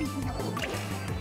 どうぞ。